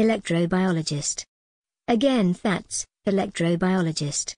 Electrobiologist. Again that's, electrobiologist.